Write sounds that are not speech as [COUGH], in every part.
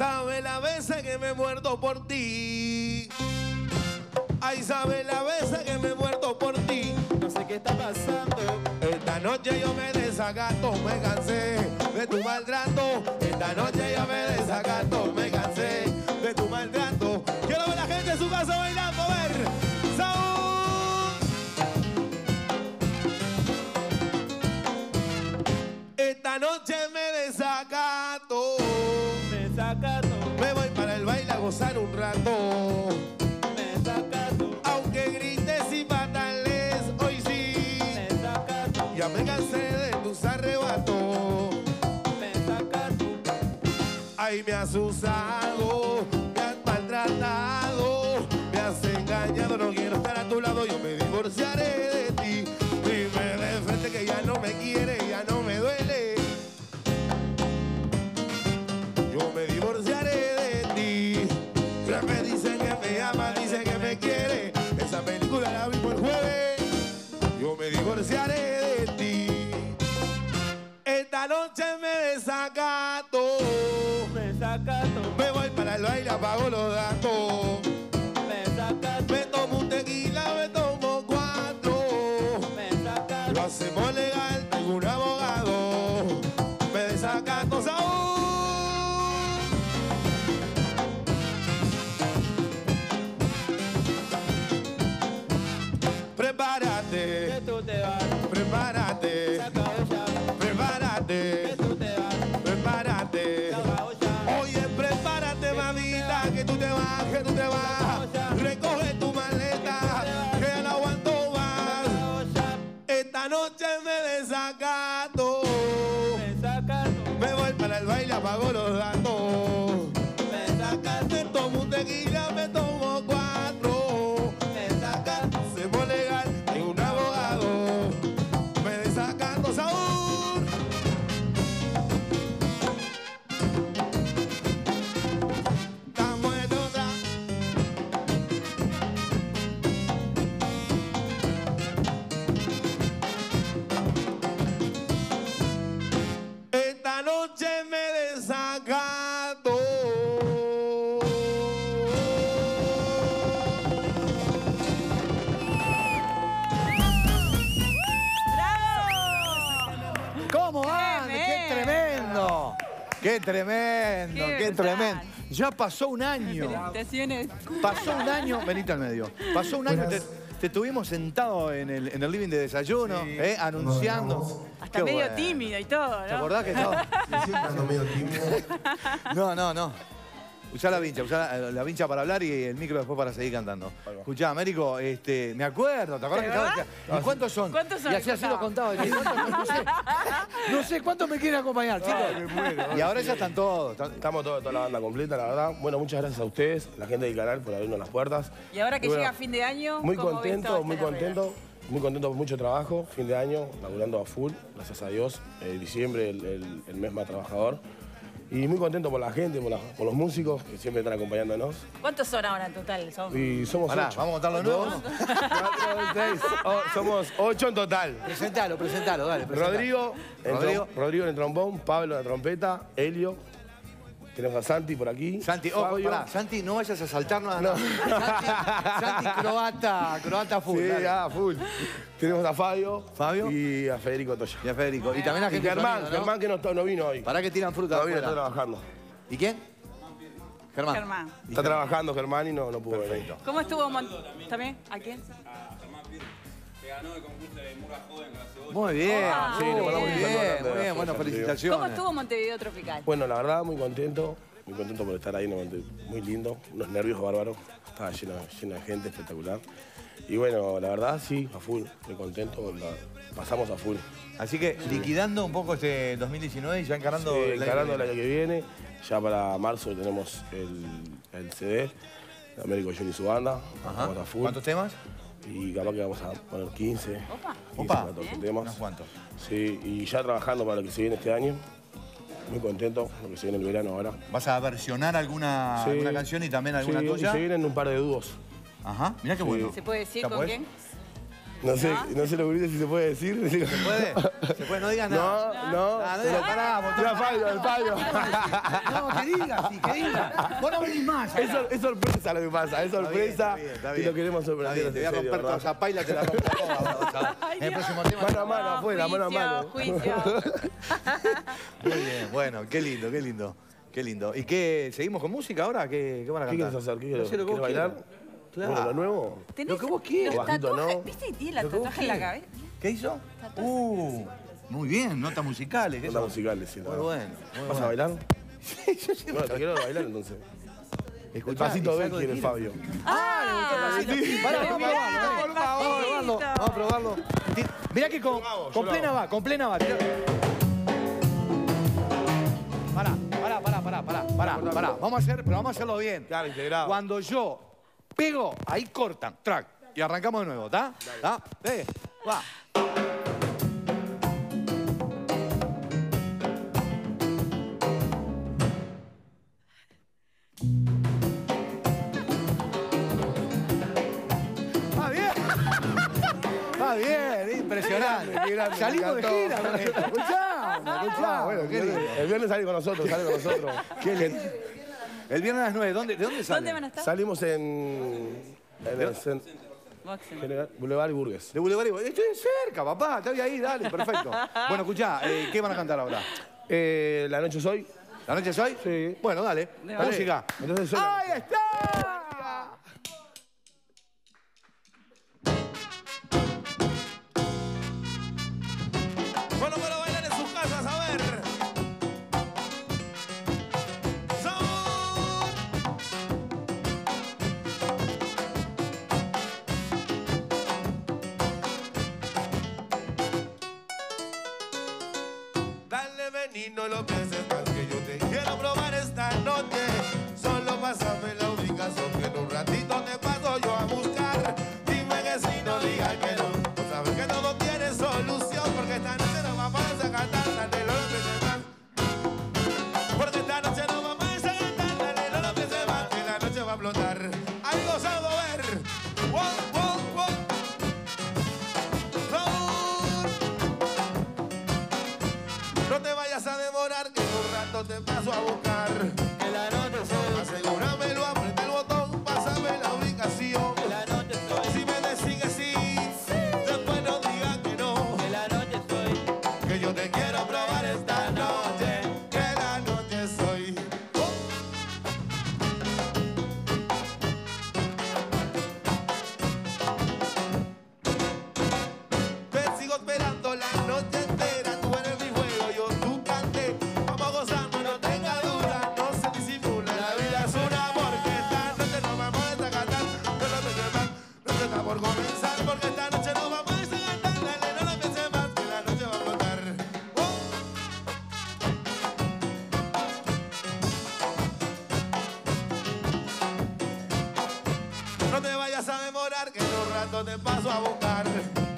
Sabe la veces que me muerto por ti. Ay, sabe la veces que me muerto por ti. No sé qué está pasando. Esta noche yo me desacato, me cansé de tu maltrato. Esta noche yo me desacato, me cansé de tu maltrato. Quiero ver a la gente en su casa bailando, a ver. Me voy para el baile a gozar un rato. Aunque grites y patales, hoy sí. desacato, Ya me cansé de tus arrebatos. desacato. Ay, me has usado, me has maltratado, me has engañado, no quiero estar a tu lado, yo me divorciaré de noche me desacato. Desacato, Me voy para el baile, apago los datos. Apago los. ¡Qué tremendo! Qué ¡Qué, brutal. tremendo! Ya pasó un año. Felicitaciones. Pasó un año. Venite al medio. Pasó un año. Te, te tuvimos sentado en el, en el living de desayuno, eh, anunciando. Hasta Qué medio bueno. tímido y todo, ¿Te ¿no? acordás que estaba? Siempre ando medio tímido. No, no, no. Usá la vincha, usá la, la vincha para hablar y el micro después para seguir cantando. Escuchá, Américo, este, me acuerdo, ¿te ¿De que estaba? ¿Y cuántos son? ¿Cuántos son? Y así así lo contaba. y ¿cuántos son? No sé, no sé cuántos me quieren acompañar, chicos. y ahora ya están todos. están- Estamos todos, toda la banda completa, la verdad. Bueno, muchas gracias a ustedes, la gente del canal, por abrirnos las puertas. Y ahora que bueno, llega fin de año, Muy ¿cómo ves toda contento, esta muy carrera? contento. Muy contento por mucho trabajo, fin de año, laburando a full, gracias a Dios. Eh, diciembre, el, el- el mes más trabajador. Y muy contento por la gente, por, la- por los músicos que siempre están acompañándonos. ¿Cuántos son ahora en total? Son... Y somos Pará, ocho. vamos a contarlo de nuevo. Dos, cuatro, seis. Somos ocho en total. Presentalo, presentalo, dale. presentalo. Rodrigo, en Rodrigo en el trombón, Pablo en la trompeta, Helio. Tenemos a Santi por aquí. Santi, Fabio. pará, Santi, no vayas a saltarnos. No. Santi, Santi, croata, croata full. Sí, dale. ah, full. Tenemos a Fabio. Fabio. Y a Federico Toya. Y a Federico. Y también a gente Germán, sonido, ¿no? Germán que no, no vino hoy. Pará que tiran fruta Todavía está afuera. trabajando. ¿Y quién? Germán. Germán. Está trabajando Germán y no, no pudo venir. ¿Cómo estuvo? ¿También? ¿A quién? Muy bien. Ah, sí, le mandamos muy un bien, saludo grande muy a bien. la Bueno, Fuerza, felicitaciones. ¿Cómo estuvo Montevideo Tropical? Bueno, la verdad, muy contento. Muy contento por estar ahí. Muy lindo. Unos nervios bárbaros. Estaba lleno, lleno de gente, espectacular. Y bueno, la verdad, sí, a full. Muy contento. la- pasamos a full. Así que liquidando un poco este 2019 y ya encarando Sí, el año encarando el año que viene. Ya para marzo tenemos el, el CD de Américo Johnny y su banda. Ajá. Vamos a full. ¿Cuántos temas? Y capaz que vamos a poner 15. Opa. 15, Opa. 14 Bien. temas. Unos cuantos. Sí, y ya trabajando para lo que se viene este año. Muy contento, lo que se viene el verano ahora. ¿Vas a versionar alguna, Sí. alguna canción y también alguna Sí, tuya? Y se vienen un par de dúos. Ajá, mirá qué Sí. bueno. ¿Se puede decir ¿Ya con podés? quién? No sé, no sé lo que si se puede decir. ¿Se puede? ¿Se puede? No digas [LAUGHS] nada. No, no. No pará, el Fabio. No, que digas, sí, que digas. Vos no venís más. Es, sor- es sorpresa lo que pasa, es sorpresa. Está bien, está bien. Y lo queremos Está sorprender. bien, te voy a en serio, romper toda ¿verdad? esa paila, te la rompo toda. vos, chaval. En el próximo tema. Mano a mano, No, afuera, mano a juicio, mano. juicio. [LAUGHS] Muy bien, bueno, qué lindo, qué lindo. Qué lindo. ¿Y qué? ¿Seguimos con música ahora? ¿Qué, qué van a ¿Qué cantar? quieres hacer? ¿Qué No quieres, sé lo que ¿Quieres vos bailar? quieras. Claro. Bueno, lo nuevo. ¿Tenés Lo que vos quieras. Los Bajito, tatuajes, ¿no? ¿Viste que tiene los Lo que vos tatuajes en la quieras. cabeza? ¿Qué hizo? Uh, muy bien, notas musicales. ¿qué Notas musicales, sí. Muy bueno. Muy ¿Vas a bueno. bailar? [LAUGHS] Sí, yo siempre- No, te quiero bailar entonces. El Escuchá, pasito y B quiere. Fabio. ¡Ah! Pará, vamos a Mirá, probarlo, el vamos a probarlo. pasito. Vamos a probarlo. Mirá que con, con plena va, con plena va. Pará, pará, pará, pará, pará, pará, pará. Vamos a hacer, pero vamos a hacerlo bien. Claro, integrado. Cuando yo pego, ahí cortan, track. Y arrancamos de nuevo, ¿está? ¿Está? Va. Grande, Salimos de gira [LAUGHS] escuchame. Ah, bueno, qué lindo. el viernes sale con nosotros, sale con nosotros. [LAUGHS] Qué lindo. El viernes a las 9, ¿dónde, ¿de dónde sale? ¿Dónde van a estar? Salimos en, en el. General Boulevard y Burgues. De Boulevard. y- Estoy cerca, papá. Estoy ahí, dale, perfecto. [LAUGHS] Bueno, escuchá, eh, ¿qué van a cantar ahora? Eh, la noche soy. ¿La noche es hoy? Sí. Bueno, dale. Dale. Música. Entonces soy. ¡Ahí está! Dale venino lo que a demorar, que un rato te paso a buscar. Que la te vayas a demorar, que en un rato te paso a buscar.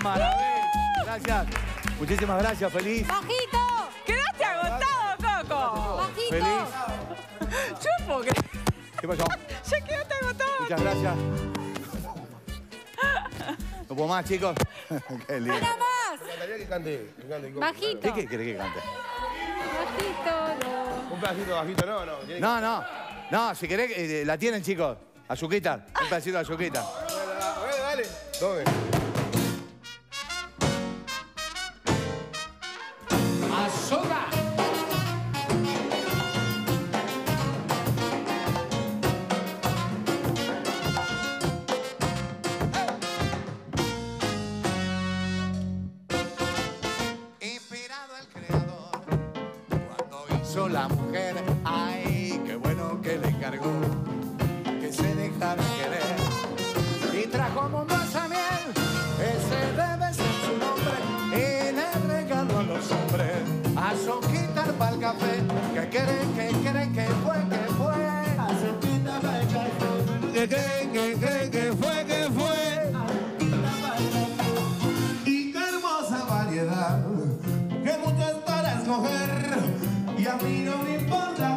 ¡Qué maravilla! Gracias. Muchísimas gracias, feliz. ¡Bajito! ¡Quedaste agotado, Coco! ¡Bajito! Feliz. Yo no puedo creer. ¿Qué pasó? Ya quedaste agotado. Muchas gracias. No puedo más, chicos. [LAUGHS] Qué lindo. ¡Una más! Me encantaría que cante, que cante. Bajito. ¿Qué, qué querés que cante? Bajito, no. Un pedacito bajito, no, no. que- No, no. No, si querés, eh, la tienen, chicos. Azuquita, un pedacito de azuquita. Dale, dale. ¿Dónde? Encargó que se dejara querer y trajo esa miel, ese debe ser su nombre y le regaló a los hombres azuquita para el café, que creen, que creen que fue, que fue, azuquita para el café, Que creen, que creen, que fue, que fue. Y qué hermosa variedad, que muchas para escoger. Y a mí no me importa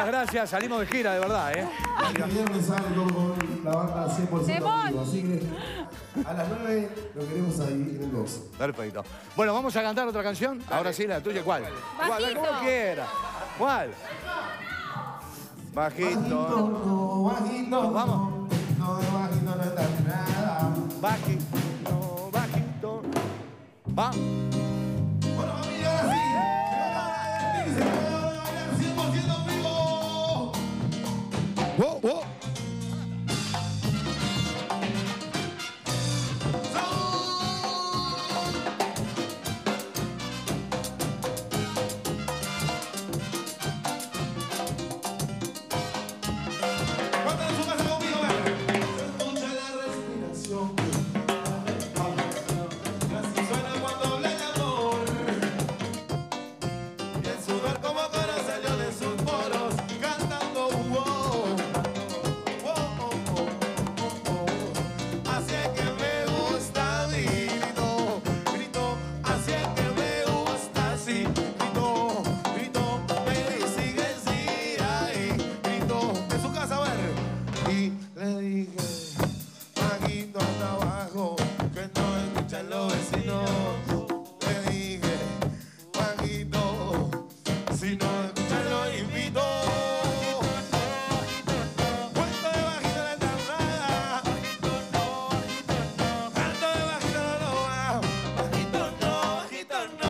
Muchas gracias, salimos de gira, de verdad, ¿eh? El viernes sale todo con la banda 100% Simón. activo, así que a las 9 lo queremos ahí en el 2. Perfecto. Bueno, ¿vamos a cantar otra canción? Ahora sí, la tuya, ¿cuál? ¿Cuál? Como quiera. ¿Cuál? Bajito. no, bajito. Nos vamos. No, bajito no está nada. Bajito, bajito. Va. Senhor.